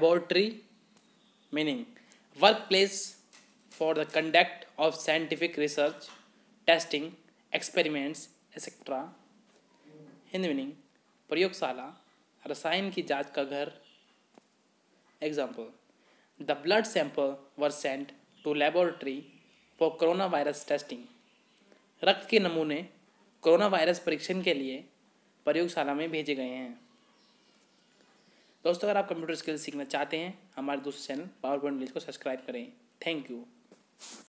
laboratory meaning workplace for the conduct of scientific research, testing, experiments etc Hindi meaning प्रयोगशाला, रसायन की जाँच का घर। Example the blood sample were sent to laboratory for corona virus testing रक्त के नमूने कोरोना वायरस परीक्षण के लिए प्रयोगशाला में भेजे गए हैं। दोस्तों, अगर आप कंप्यूटर स्किल्स सीखना चाहते हैं, हमारे दूसरे चैनल पावर पॉइंट को सब्सक्राइब करें। Thank you